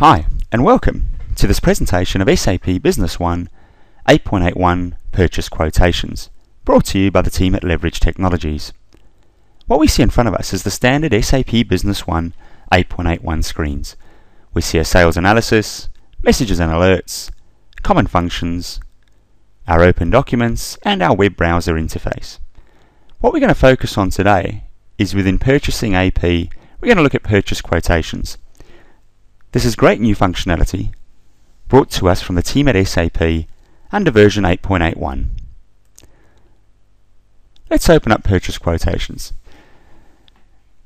Hi, and welcome to this presentation of SAP Business One 8.81 Purchase Quotations, brought to you by the team at Leverage Technologies. What we see in front of us is the standard SAP Business One 8.81 screens. We see a sales analysis, messages and alerts, common functions, our open documents, and our web browser interface. What we're going to focus on today is within Purchasing AP, we're going to look at purchase quotations. This is great new functionality brought to us from the team at SAP under version 8.81. Let's open up purchase quotations.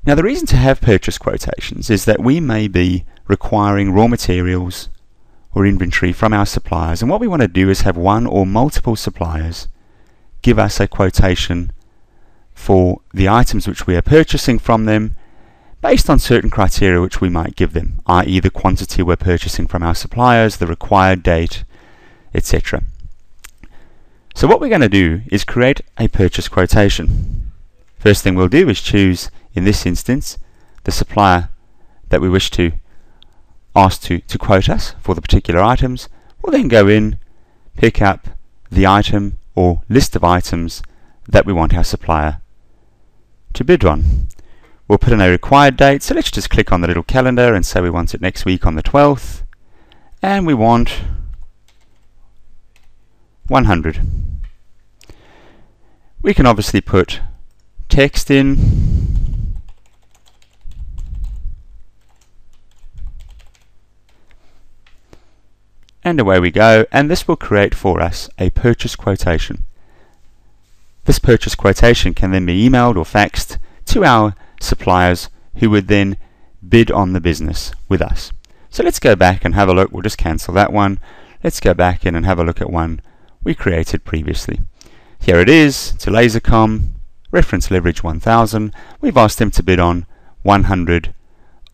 Now the reason to have purchase quotations is that we may be requiring raw materials or inventory from our suppliers and what we want to do is have one or multiple suppliers give us a quotation for the items which we are purchasing from them based on certain criteria which we might give them, i.e. the quantity we're purchasing from our suppliers, the required date, etc. So what we're going to do is create a purchase quotation. First thing we'll do is choose in this instance, the supplier that we wish to ask to, to quote us for the particular items, we'll then go in, pick up the item or list of items that we want our supplier to bid on. We'll put in a required date, so let's just click on the little calendar and say we want it next week on the 12th, and we want 100. We can obviously put text in and away we go and this will create for us a purchase quotation. This purchase quotation can then be emailed or faxed to our suppliers who would then bid on the business with us. So let's go back and have a look. We'll just cancel that one. Let's go back in and have a look at one we created previously. Here it is to Lasercom, reference leverage 1000. We've asked them to bid on 100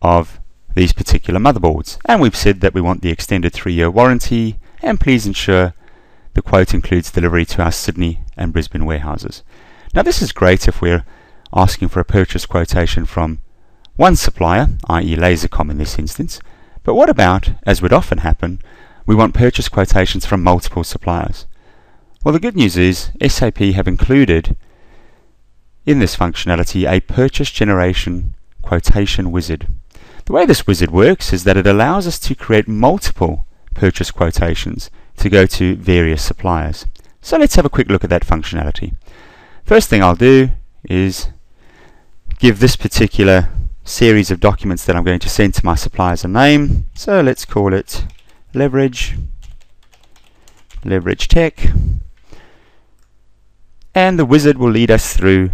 of these particular motherboards. And we've said that we want the extended three-year warranty and please ensure the quote includes delivery to our Sydney and Brisbane warehouses. Now this is great if we're asking for a purchase quotation from one supplier, i.e. Lasercom in this instance, but what about, as would often happen, we want purchase quotations from multiple suppliers? Well the good news is SAP have included in this functionality a purchase generation quotation wizard. The way this wizard works is that it allows us to create multiple purchase quotations to go to various suppliers. So let's have a quick look at that functionality. First thing I'll do is give this particular series of documents that I'm going to send to my suppliers a name. So let's call it leverage, leverage tech. And the wizard will lead us through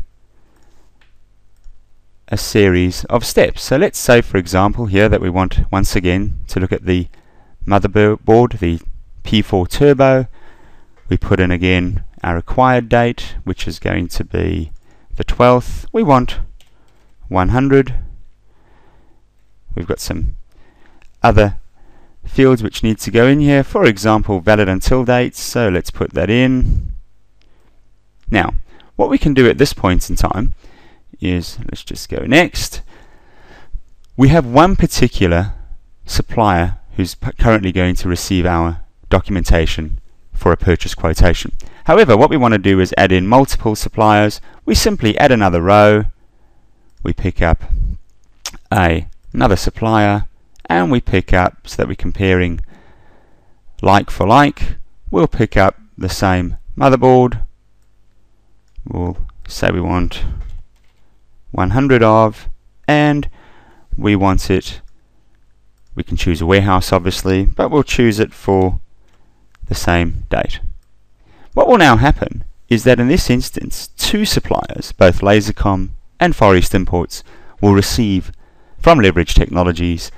a series of steps. So let's say, for example, here that we want once again to look at the motherboard, the P4 Turbo. We put in again our required date, which is going to be the 12th. We want 100. We've got some other fields which need to go in here. For example, valid until dates. So let's put that in. Now, what we can do at this point in time is, let's just go next. We have one particular supplier who's currently going to receive our documentation for a purchase quotation. However, what we want to do is add in multiple suppliers. We simply add another row. We pick up a, another supplier and we pick up, so that we're comparing like for like, we'll pick up the same motherboard. We'll say we want 100 of, and we want it, we can choose a warehouse obviously, but we'll choose it for the same date. What will now happen is that in this instance, two suppliers, both Lasercom and Far East Imports, will receive from Leverage Technologies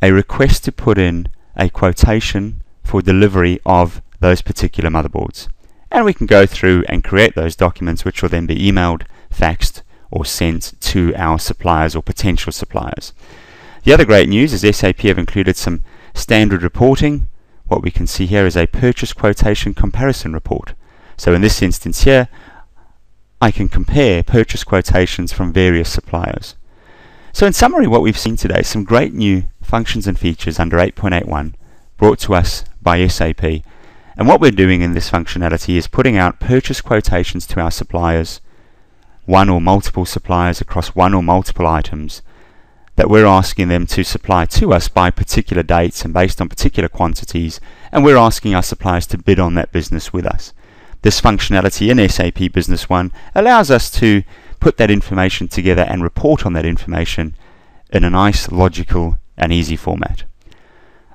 a request to put in a quotation for delivery of those particular motherboards. And we can go through and create those documents which will then be emailed, faxed, or sent to our suppliers or potential suppliers. The other great news is SAP have included some standard reporting. What we can see here is a purchase quotation comparison report. So in this instance here, I can compare purchase quotations from various suppliers. So in summary, what we've seen today, some great new functions and features under 8.81 brought to us by SAP. And what we're doing in this functionality is putting out purchase quotations to our suppliers, one or multiple suppliers across one or multiple items that we're asking them to supply to us by particular dates and based on particular quantities, and we're asking our suppliers to bid on that business with us. This functionality in SAP Business One allows us to put that information together and report on that information in a nice, logical, and easy format.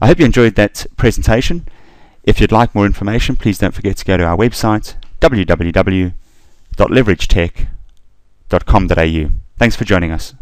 I hope you enjoyed that presentation. If you'd like more information, please don't forget to go to our website www.leveragetech.com.au. Thanks for joining us.